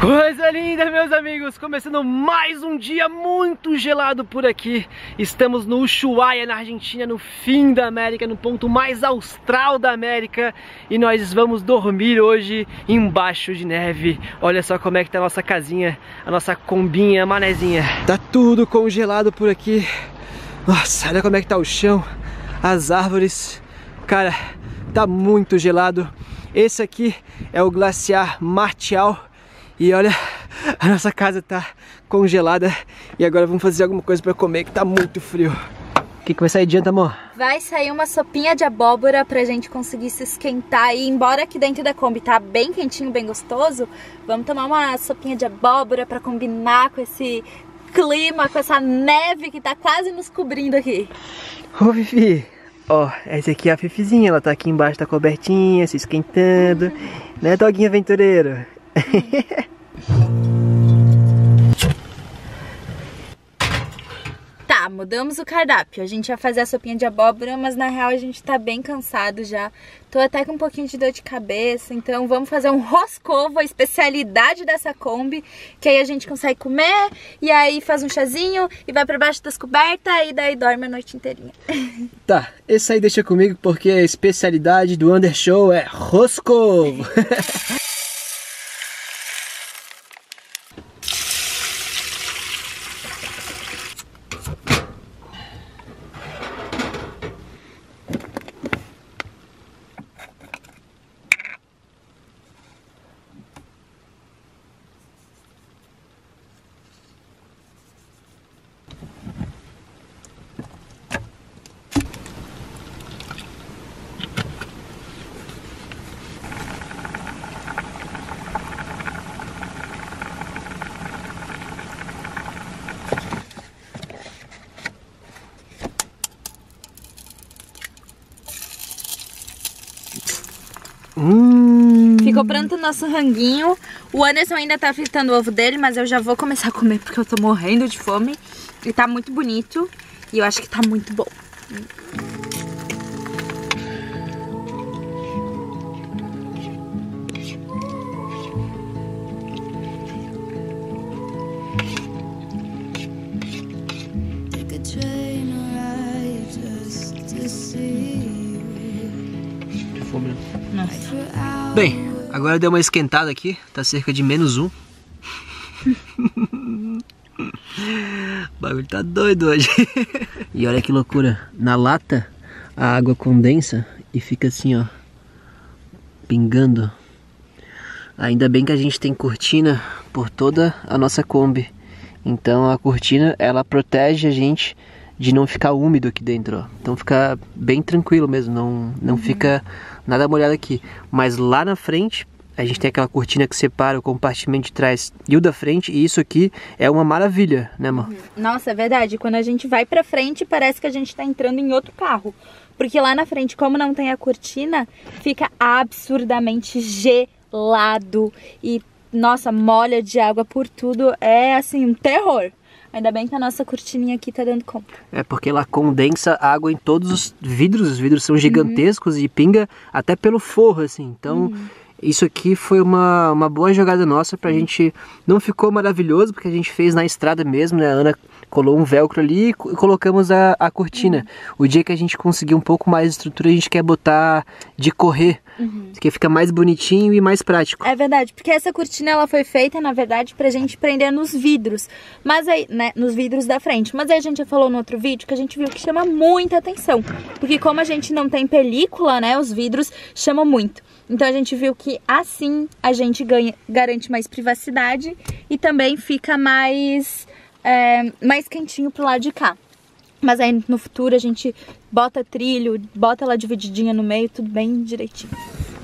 Coisa linda, meus amigos! Começando mais um dia muito gelado por aqui. Estamos no Ushuaia, na Argentina, no fim da América, no ponto mais austral da América. E nós vamos dormir hoje embaixo de neve. Olha só como é que tá a nossa casinha, a nossa combinha, a manezinha. Tá tudo congelado por aqui. Nossa, olha como é que tá o chão, as árvores. Cara, tá muito gelado. Esse aqui é o glaciar Martial e olha, a nossa casa tá congelada e agora vamos fazer alguma coisa para comer que tá muito frio. O que, que vai sair adianta, amor? Vai sair uma sopinha de abóbora pra gente conseguir se esquentar e embora aqui dentro da Kombi tá bem quentinho, bem gostoso, vamos tomar uma sopinha de abóbora pra combinar com esse clima, com essa neve que tá quase nos cobrindo aqui. Ô, Fifi, ó, essa aqui é a Fifizinha, ela tá aqui embaixo da cobertinha, se esquentando, né, doguinho aventureiro? Tá, mudamos o cardápio. A gente ia fazer a sopinha de abóbora, mas na real a gente tá bem cansado já. Tô até com um pouquinho de dor de cabeça, então vamos fazer um roscovo, a especialidade dessa Kombi, que aí a gente consegue comer, e aí faz um chazinho, e vai pra baixo das cobertas, e daí dorme a noite inteirinha. Tá, esse aí deixa comigo porque a especialidade do Undershow é roscovo. Hum. Ficou pronto o nosso ranguinho. O Anderson ainda tá fritando o ovo dele, mas eu já vou começar a comer porque eu tô morrendo de fome. E tá muito bonito. E eu acho que tá muito bom. Fome, né? hours. Bem, agora deu uma esquentada aqui, tá cerca de menos um. o bagulho tá doido hoje. e olha que loucura, na lata a água condensa e fica assim, ó, pingando. Ainda bem que a gente tem cortina por toda a nossa Kombi. Então a cortina, ela protege a gente de não ficar úmido aqui dentro, ó. Então fica bem tranquilo mesmo, não, não fica nada molhado aqui. Mas lá na frente, a gente tem aquela cortina que separa o compartimento de trás e o da frente, e isso aqui é uma maravilha, né, amor? Nossa, é verdade. Quando a gente vai pra frente, parece que a gente tá entrando em outro carro. Porque lá na frente, como não tem a cortina, fica absurdamente gelado. E, nossa, molha de água por tudo. É, assim, um terror. Ainda bem que a nossa cortininha aqui tá dando conta. É porque ela condensa água em todos os vidros, os vidros são gigantescos e pinga até pelo forro, assim. Então, isso aqui foi uma, uma boa jogada nossa pra gente. Não ficou maravilhoso, porque a gente fez na estrada mesmo, né? A Ana colou um velcro ali e co- colocamos a, a cortina. O dia que a gente conseguir um pouco mais de estrutura, a gente quer botar de correr, que fica mais bonitinho e mais prático. É verdade, porque essa cortina ela foi feita, na verdade, pra gente prender nos vidros. Mas aí, né, nos vidros da frente. Mas aí a gente já falou no outro vídeo que a gente viu que chama muita atenção. Porque como a gente não tem película, né, os vidros chamam muito. Então a gente viu que assim a gente ganha, garante mais privacidade e também fica mais, é, mais quentinho pro lado de cá. Mas aí no futuro a gente bota trilho, bota ela divididinha no meio, tudo bem direitinho.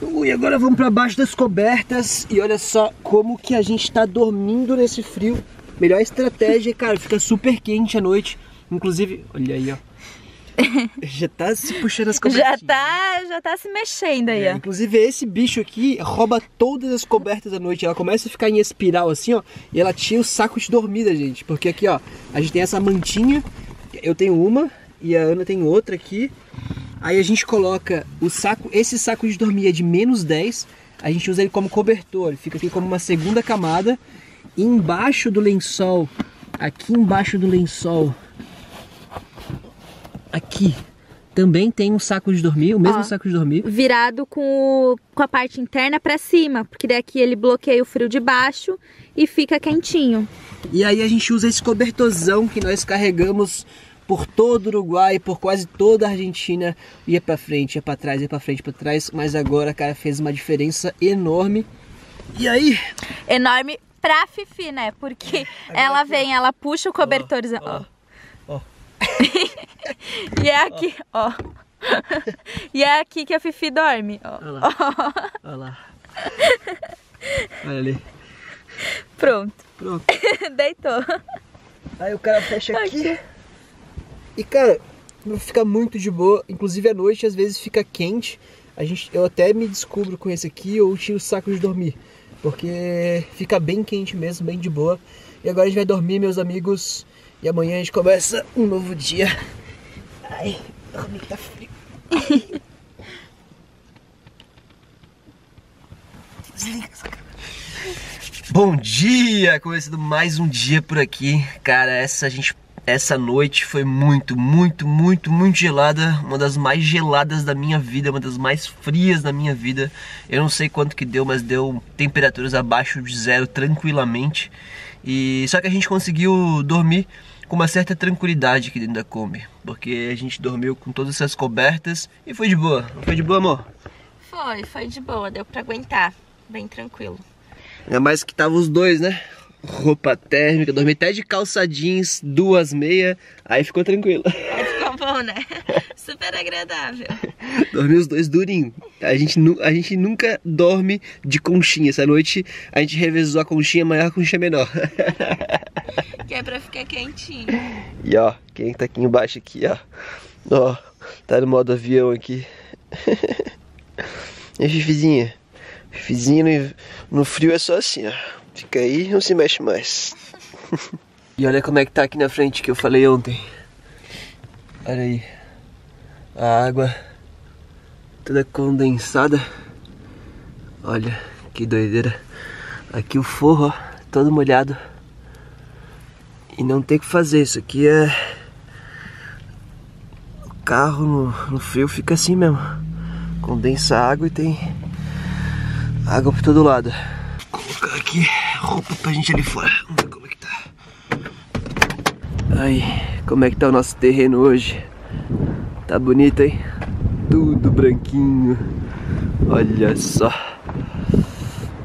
Ui, agora vamos para baixo das cobertas e olha só como que a gente tá dormindo nesse frio. Melhor estratégia, cara, fica super quente à noite. Inclusive, olha aí, ó. Já tá se puxando as cobertas. Já tá, já tá se mexendo aí, É, ó. inclusive esse bicho aqui rouba todas as cobertas à noite. Ela começa a ficar em espiral assim, ó, e ela tira o saco de dormida, gente. Porque aqui, ó, a gente tem essa mantinha. Eu tenho uma e a Ana tem outra aqui. Aí a gente coloca o saco, esse saco de dormir é de menos 10. a gente usa ele como cobertor. Ele fica aqui como uma segunda camada. E embaixo do lençol, aqui embaixo do lençol, aqui, também tem um saco de dormir, o mesmo Ó. saco de dormir. Virado com, o- com a parte interna pra cima, porque daqui ele bloqueia o frio de baixo e fica quentinho. E aí a gente usa esse cobertorzão que nós carregamos por todo o Uruguai, por quase toda a Argentina. Ia pra frente, ia pra trás, ia pra frente, pra trás. Mas agora, cara, fez uma diferença enorme. E aí, Enorme pra Fifi, né? Porque ela vem, ela puxa o cobertorzão. Ó. ó. E é aqui, ó. e é aqui que a Fifi dorme, ó. Olha lá. Olha lá. Olha ali. Pronto. Pronto. Deitou. Aí o cara fecha aqui. E cara, fica muito de boa. Inclusive à noite às vezes fica quente. A gente, eu até me descubro com esse aqui ou tiro o saco de dormir. Porque fica bem quente mesmo, bem de boa. E agora a gente vai dormir, meus amigos. E amanhã a gente começa um novo dia. Ai, dormir tá frio. Desliga essa câmera. Bom dia! Começando mais um dia por aqui. Cara, essa gente essa noite foi muito, muito, muito, muito gelada, uma das mais geladas da minha vida, uma das mais frias da minha vida. Eu não sei quanto que deu, mas deu temperaturas abaixo de zero tranquilamente. E só que a gente conseguiu dormir com uma certa tranquilidade aqui dentro da Kombi, porque a gente dormiu com todas essas cobertas e foi de boa. Foi de boa, amor? Foi, foi de boa, deu pra aguentar. Bem tranquilo. Ainda mais que tava os dois, né? Roupa térmica, dormi até de calça jeans, duas meias, aí ficou tranquilo. Ficou bom, né? Super agradável. Dormi os dois durinho. A gente, a gente nunca dorme de conchinha. Essa noite a gente revezou a conchinha maior, a conchinha menor. Que é pra ficar quentinho. E ó, quem tá aqui embaixo aqui, ó. Ó, tá no modo avião aqui. e Fifizinha? Fifizinha no, no frio é só assim, ó. Fica aí não se mexe mais. e olha como é que tá aqui na frente que eu falei ontem. Olha aí. A água toda condensada. Olha que doideira. Aqui o forro, ó, todo molhado. E não tem o que fazer, isso aqui é. O carro no, no frio fica assim mesmo. Condensa água e tem água por todo lado. Colocar aqui roupa pra gente ali fora. Vamos ver como é que tá. Aí, como é que tá o nosso terreno hoje? Tá bonito, hein? Tudo branquinho. Olha só.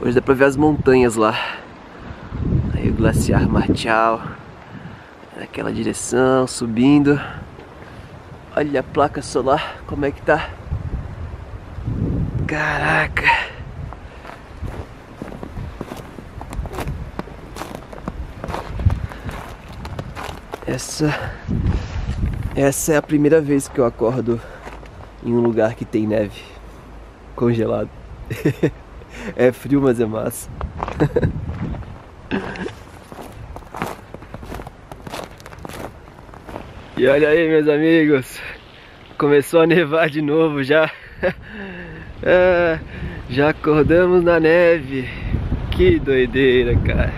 Hoje dá pra ver as montanhas lá. Aí o glaciar Marchal naquela direção, subindo. Olha a placa solar, como é que tá? Caraca! Essa essa é a primeira vez que eu acordo em um lugar que tem neve congelado. é frio, mas é massa. E olha aí, meus amigos, começou a nevar de novo já. Ah, já acordamos na neve. Que doideira, cara.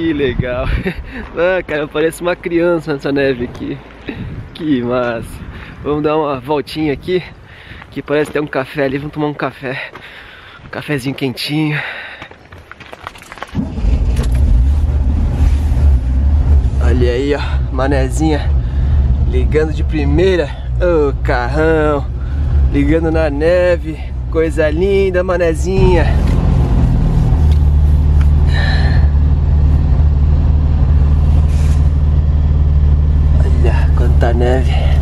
Que legal. Ah, cara, eu pareço uma criança nessa neve aqui. Que massa. Vamos dar uma voltinha aqui, que parece ter um café ali. Vamos tomar um café. Um cafezinho quentinho. Olha aí, ó, manezinha ligando de primeira. Ô carrão, ligando na neve. Coisa linda, manezinha. 9.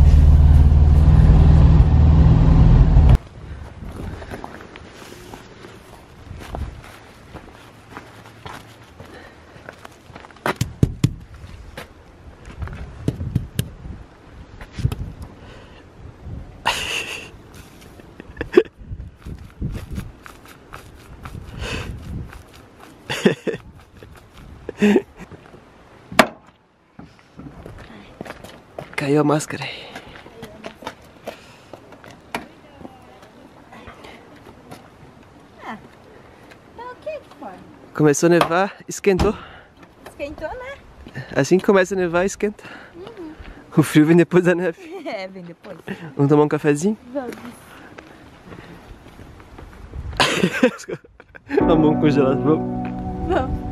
a máscara ah, então Começou a nevar, esquentou. Esquentou, né? Assim que começa a nevar, esquenta. Uhum. O frio vem depois da neve. É, vem depois. Vamos tomar um cafezinho? Vamos. a mão congelada, vamos? Vamos.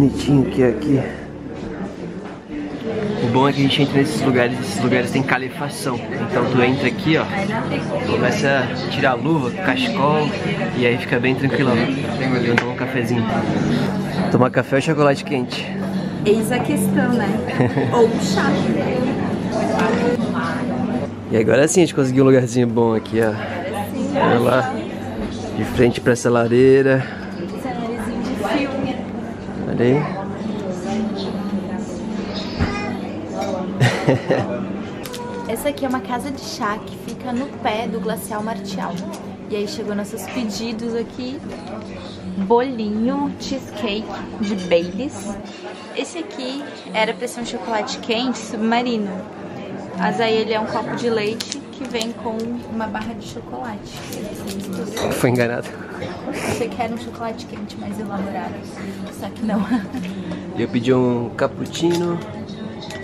Bonitinho que é aqui. O bom é que a gente entra nesses lugares, esses lugares tem calefação. Então tu entra aqui, ó, começa a tirar a luva, cachecol e aí fica bem tranquilão. Vamos tomar um cafezinho. Tomar café ou chocolate quente? Eis a questão, né? Ou chá. E agora sim a gente conseguiu um lugarzinho bom aqui, ó. Olha lá. De frente pra essa lareira. Aí. Essa aqui é uma casa de chá que fica no pé do Glacial Martial. E aí chegou nossos pedidos aqui. Bolinho, cheesecake de Baileys. Esse aqui era pra ser um chocolate quente submarino. Mas aí ele é um copo de leite que vem com uma barra de chocolate. Foi enganado. Achei que era um chocolate quente mais elaborado. Só que não. Eu pedi um cappuccino,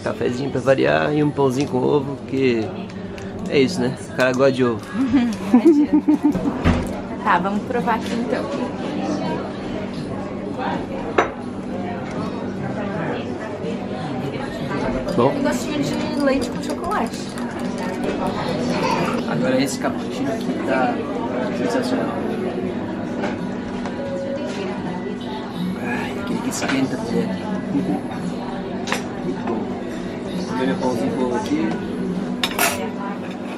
cafezinho pra variar e um pãozinho com ovo, porque é isso, né? O cara gosta de ovo. Tá, vamos provar aqui então. Bom, Um gostinho de leite com chocolate. agora esse cappuccino aqui tá sensacional. Ai, aquele que esquenta por dentro. Muito bom. Vou comer meu pãozinho com ovo aqui.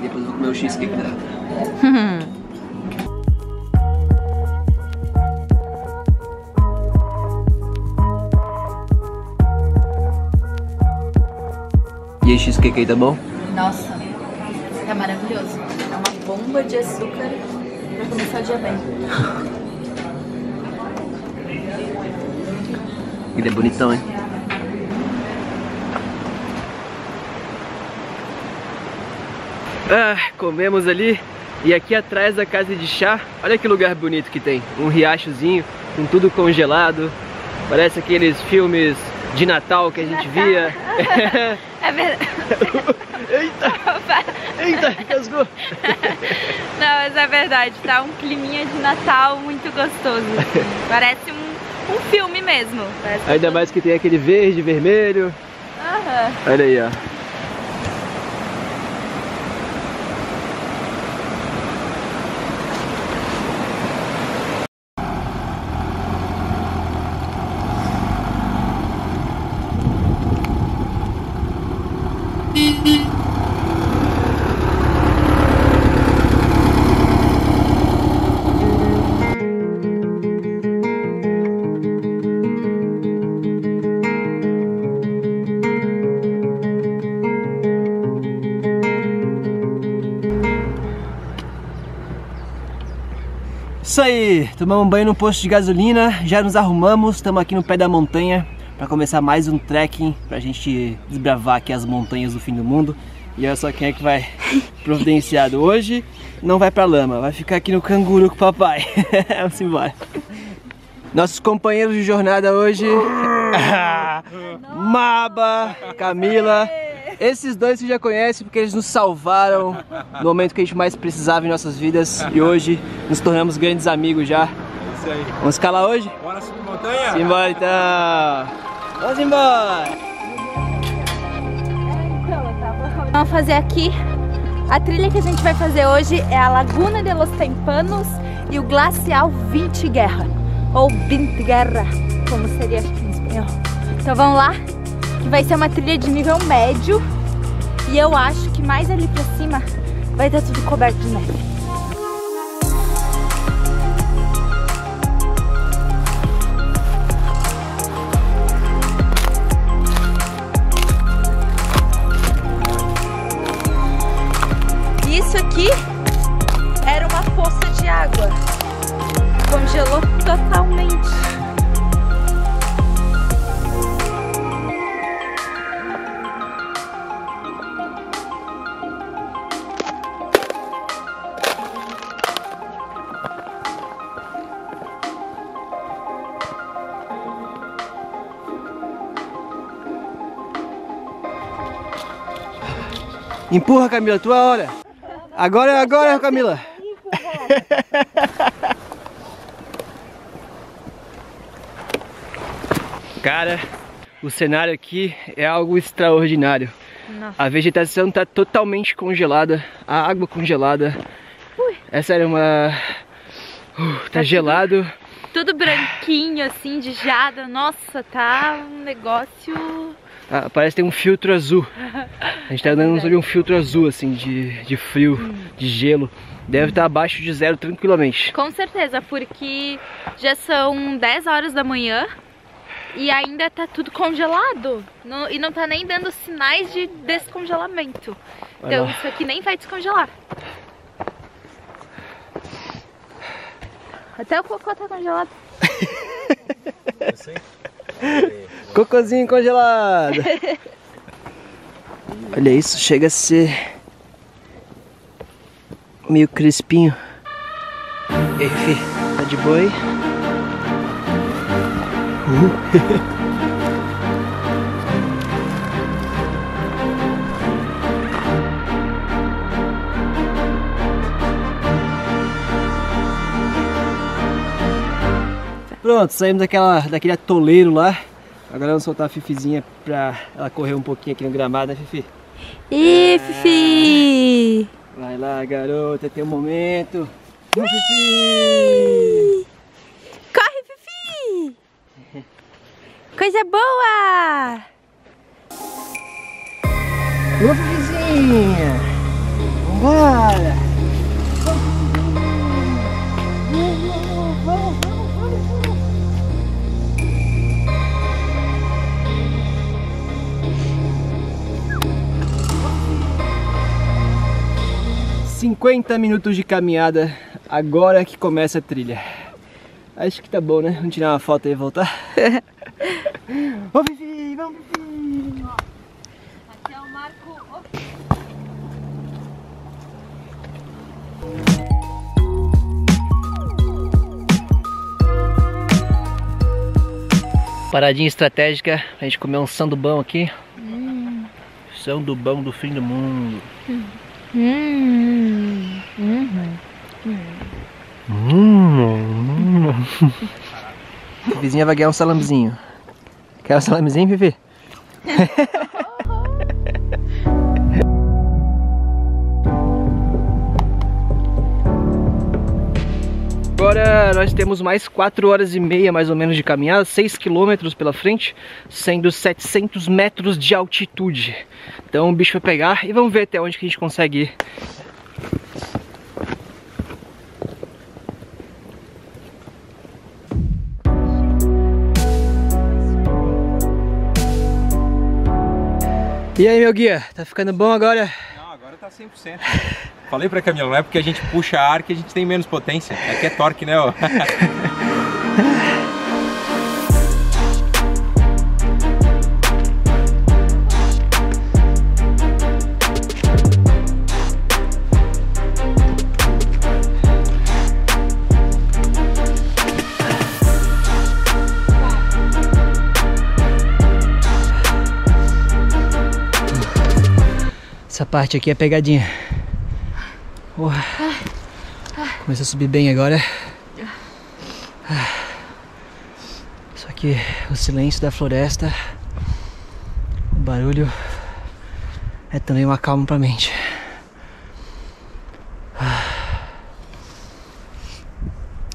Depois vou comer o cheesecake dela. E aí, cheesecake aí, tá bom? Nossa, tá maravilhoso. É uma bomba de açúcar pra começar o dia bem. Ele é bonitão, hein? Ah, comemos ali e aqui atrás da casa de chá, olha que lugar bonito que tem. Um riachozinho com tudo congelado. Parece aqueles filmes de Natal que a gente via. É verdade. Eita! Eita, cascou! Não, mas é verdade, tá um climinha de Natal muito gostoso. Parece um, um filme mesmo. Ainda mais que tem aquele verde, vermelho. Aham. Olha aí, ó. Isso aí, tomamos um banho no posto de gasolina, já nos arrumamos, estamos aqui no pé da montanha para começar mais um trekking pra gente desbravar aqui as montanhas do fim do mundo. E olha só quem é que vai providenciado hoje, não vai pra lama, vai ficar aqui no canguru com o papai. Vamos embora. Nossos companheiros de jornada hoje, Maba, Camila, esses dois você já conhece porque eles nos salvaram no momento que a gente mais precisava em nossas vidas e hoje nos tornamos grandes amigos já. Isso aí. Vamos escalar hoje? Bora subir montanha? Simbora então! Vamos embora! Vamos fazer aqui. A trilha que a gente vai fazer hoje é a Laguna de los Tempanos e o Glacial 20 Guerra. Ou 20 Guerra, como seria acho que em espanhol. Então vamos lá, que vai ser uma trilha de nível médio. E eu acho que mais ali pra cima vai estar tudo coberto de neve. Empurra, Camila, tua hora. Agora é agora, Camila. Cara, o cenário aqui é algo extraordinário. Nossa. A vegetação tá totalmente congelada, a água congelada. Essa era uma. Uh, tá gelado. Tudo branquinho, assim, de jada. Nossa, tá um negócio... Ah, parece que tem um filtro azul. A gente tá andando sobre um filtro azul, assim, de, de frio, de gelo. Deve estar abaixo de zero tranquilamente. Com certeza, porque já são 10 horas da manhã e ainda tá tudo congelado. Não- e não tá nem dando sinais de descongelamento. Vai Então lá. isso aqui nem vai descongelar. Até o cocô tá congelado. Cocôzinho congelado. Olha isso, chega a ser meio crispinho. E aí, Fi, tá de boa aí? Pronto, saímos daquela, daquele atoleiro lá. Agora vamos soltar a Fifizinha pra ela correr um pouquinho aqui no gramado, né, Fifi? Ih, Fifi! Vai lá, garota, tem um momento. Vamos, Fifi! Corre, Fifi! Coisa boa! Vamos, Fifizinha! Vambora! Cinquenta minutos de caminhada, agora que começa a trilha. Acho que tá bom, né? Vamos tirar uma foto aí e voltar? vamos, Fifi! Vamos, Fifi! Aqui é o Marco. Paradinha estratégica pra gente comer um sandubão aqui. Sandubão do fim do mundo. Hum. Hum. Vizinha vai ganhar um salamezinho. Quer um salamezinho, Vivi? Agora nós temos mais 4 horas e meia mais ou menos de caminhada, 6 quilômetros pela frente, sendo 700 metros de altitude. Então o bicho vai pegar e vamos ver até onde que a gente consegue ir. E aí, meu guia, tá ficando bom agora? Não, agora tá 100%. Falei pra Camila, não é porque a gente puxa ar que a gente tem menos potência. Aqui é torque, né? ó? Essa parte aqui é pegadinha. Começou a subir bem agora. Só que o silêncio da floresta, o barulho é também uma calma pra mente.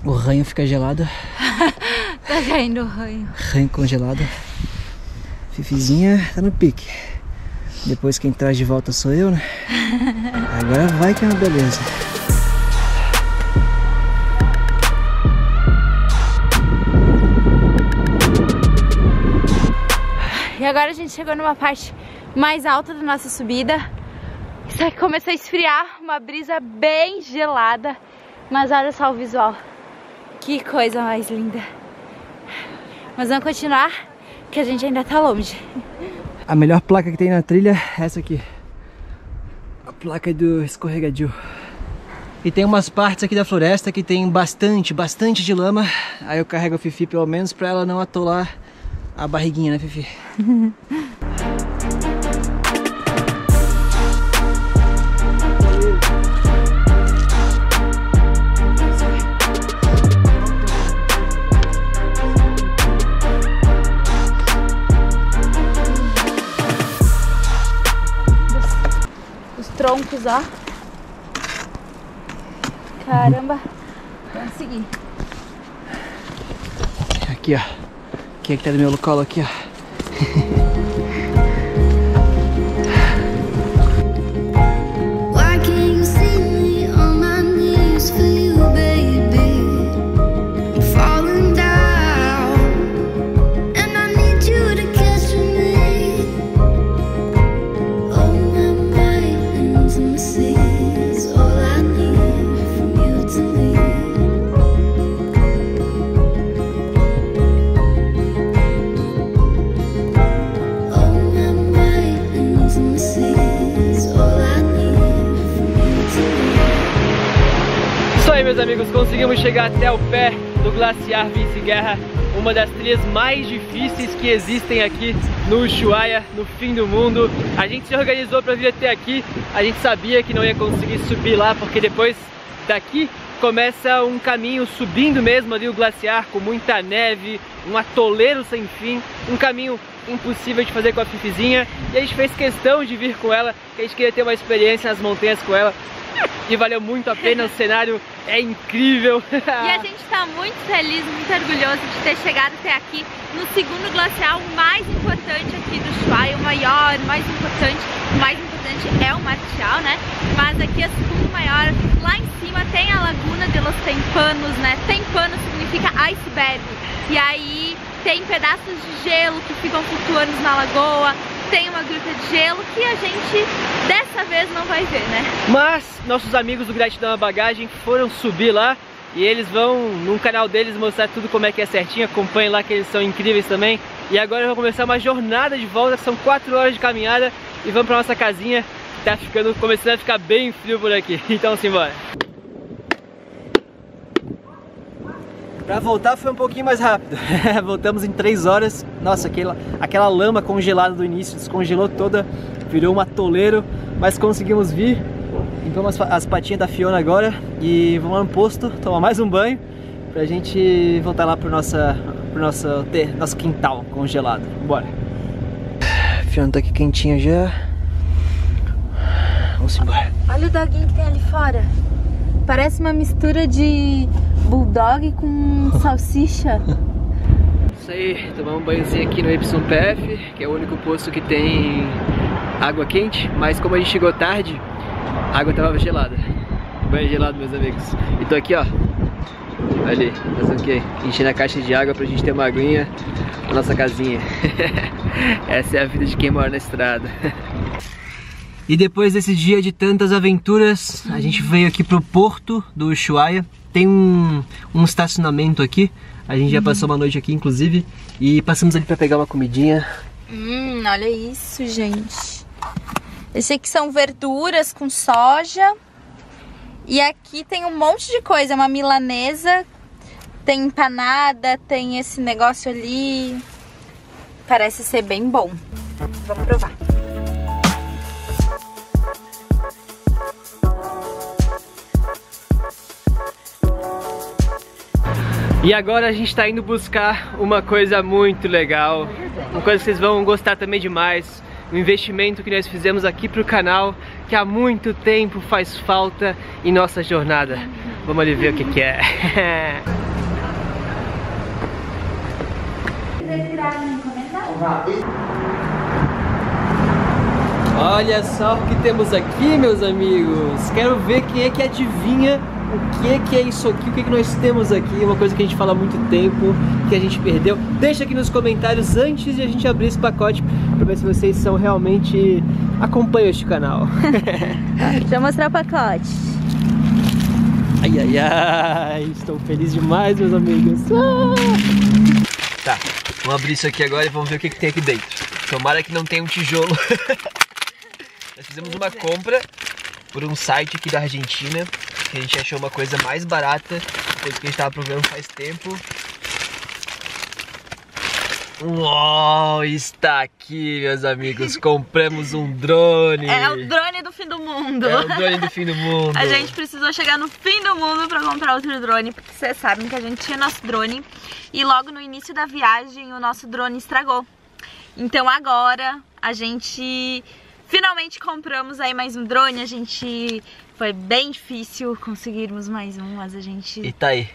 O ranho fica gelado, Tá caindo o ranho. ranho congelado. Fifizinha tá no pique. Depois quem traz de volta sou eu, né? Agora vai que é uma beleza. E agora a gente chegou numa parte mais alta da nossa subida. Só que começou a esfriar, uma brisa bem gelada. Mas olha só o visual. Que coisa mais linda. Mas vamos continuar, que a gente ainda tá longe. A melhor placa que tem na trilha é essa aqui. Placa do escorregadio. E tem umas partes aqui da floresta que tem bastante, bastante de lama. Aí eu carrego a Fifi pelo menos pra ela não atolar a barriguinha, né, Fifi? troncos, ó. Caramba. Vamos seguir. Aqui, ó. Quem é que tá no meu colo aqui, ó? Meus amigos, conseguimos chegar até o pé do glaciar Vince Guerra, uma das trilhas mais difíceis que existem aqui no Ushuaia, no fim do mundo. A gente se organizou para vir até aqui, a gente sabia que não ia conseguir subir lá, porque depois daqui começa um caminho subindo mesmo ali o glaciar, com muita neve, um atoleiro sem fim, um caminho impossível de fazer com a Fifizinha, e a gente fez questão de vir com ela, que a gente queria ter uma experiência nas montanhas com ela, e valeu muito a pena, o cenário é incrível. E a gente tá muito feliz, muito orgulhoso de ter chegado até aqui no segundo glacial mais importante aqui do Ushuaia, o maior, o mais importante, o mais importante é o Martial, né? Mas aqui é o segundo maior, lá em cima tem a Laguna de los Tempanos, né? Tempano significa iceberg, e aí tem pedaços de gelo que ficam flutuando na lagoa, tem uma gruta de gelo que a gente dessa vez não vai ver, né? Mas nossos amigos do Gratidão à Bagagem foram subir lá e eles vão no canal deles mostrar tudo como é que é certinho. Acompanhem lá que eles são incríveis também. E agora vamos começar uma jornada de volta, são 4 horas de caminhada e vamos pra nossa casinha. Tá ficando, começando a ficar bem frio por aqui. Então simbora. Pra voltar foi um pouquinho mais rápido. Voltamos em 3 horas. Nossa, aquela, aquela lama congelada do início descongelou toda, virou um atoleiro, mas conseguimos vir. Limpamos as, as patinhas da Fiona agora e vamos lá no posto tomar mais um banho pra gente voltar lá pro, nossa, pro nosso, ter, nosso quintal congelado. Bora. Fiona tá aqui quentinha já. Vamos embora. Olha o doguinho que tem ali fora. Parece uma mistura de bulldog com salsicha. Isso aí, tomar um banhozinho aqui no YPF, que é o único posto que tem água quente, mas como a gente chegou tarde, a água tava gelada. Banho gelado, meus amigos. E tô aqui, ó. Ali, fazendo o quê? Enchendo a caixa de água pra gente ter uma aguinha na nossa casinha. Essa é a vida de quem mora na estrada. E depois desse dia de tantas aventuras, a gente veio aqui pro porto do Ushuaia. Tem um, um estacionamento aqui. A gente já passou uma noite aqui, inclusive. E passamos ali pra pegar uma comidinha. Hum, olha isso, gente. Esse aqui são verduras com soja. E aqui tem um monte de coisa. Uma milanesa, tem empanada, tem esse negócio ali. Parece ser bem bom. Vamos provar. E agora a gente tá indo buscar uma coisa muito legal. Uma coisa que vocês vão gostar também demais. Um investimento que nós fizemos aqui pro canal, que há muito tempo faz falta em nossa jornada. Vamos ali ver o que, que é. Olha só o que temos aqui, meus amigos. Quero ver quem é que adivinha o que é que é isso aqui, o que é que nós temos aqui. Uma coisa que a gente fala há muito tempo, que a gente perdeu. Deixa aqui nos comentários antes de a gente abrir esse pacote para ver se vocês são realmente acompanham este canal. Deixa eu mostrar o pacote. Ai, ai, ai, estou feliz demais, meus amigos. Ah! Tá, vamos abrir isso aqui agora e vamos ver o que, que tem aqui dentro. Tomara que não tenha um tijolo. Nós fizemos uma compra por um site aqui da Argentina, que a gente achou uma coisa mais barata, coisa que a gente estava procurando faz tempo. Uau, está aqui, meus amigos. Compramos um drone. É o drone do fim do mundo. É o drone do fim do mundo. A gente precisou chegar no fim do mundo pra comprar outro drone, porque vocês sabem que a gente tinha nosso drone e logo no início da viagem o nosso drone estragou. Então agora a gente Finalmente compramos aí mais um drone, a gente foi bem difícil conseguirmos mais um, mas a gente E tá aí.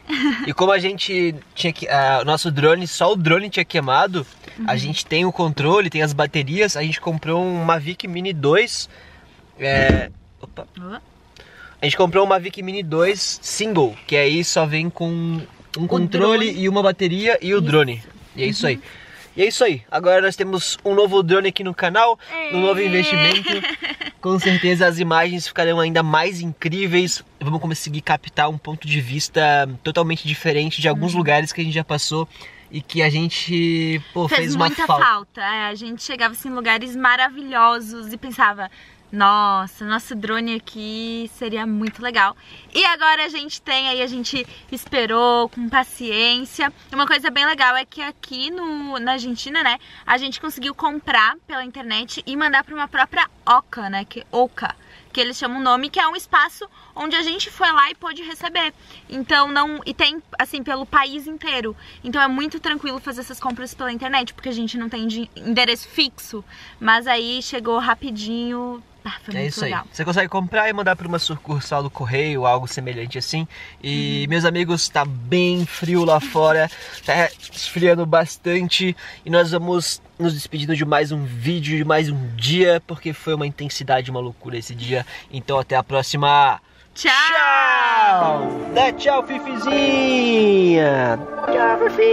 E como a gente tinha que. O nosso drone, só o drone tinha queimado, a gente tem o controle, tem as baterias, a gente comprou um Mavic Mini 2. É. Opa. A gente comprou um Mavic Mini 2 single, que aí só vem com um controle drone. e uma bateria e o drone. E é isso aí. E é isso aí. Agora nós temos um novo drone aqui no canal, um novo investimento. Com certeza as imagens ficarão ainda mais incríveis. Vamos conseguir captar um ponto de vista totalmente diferente de alguns lugares que a gente já passou e que a gente pô, fez, fez uma muita falta. falta. É, a gente chegava assim, em lugares maravilhosos e pensava, nossa, nosso drone aqui seria muito legal. E agora a gente tem aí, a gente esperou com paciência. Uma coisa bem legal é que aqui no, na Argentina, né, a gente conseguiu comprar pela internet e mandar para uma própria OCA, né, que OCA, que eles chamam o nome, que é um espaço onde a gente foi lá e pôde receber. Então não. E tem, assim, pelo país inteiro. Então é muito tranquilo fazer essas compras pela internet, porque a gente não tem de- endereço fixo. Mas aí chegou rapidinho. Ah, foi É muito isso aí. legal. Você consegue comprar e mandar para uma sucursal do correio, algo semelhante assim. E Uhum. meus amigos, tá bem frio lá fora, tá esfriando bastante e nós vamos nos despedindo de mais um vídeo, de mais um dia, porque foi uma intensidade, uma loucura esse dia. Então até a próxima. Tchau! Tchau! Dá tchau, Fifizinha! Tchau, Fifi!